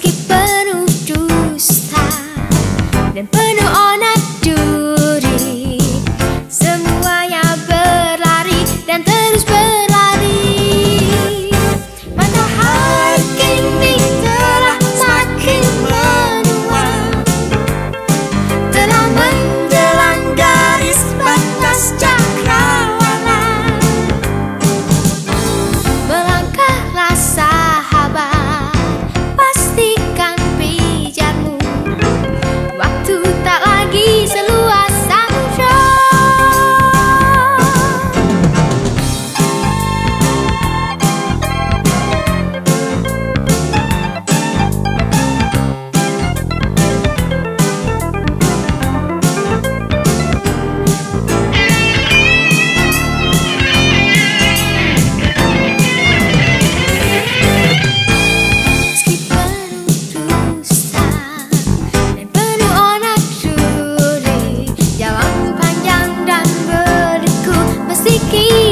penuh aquí की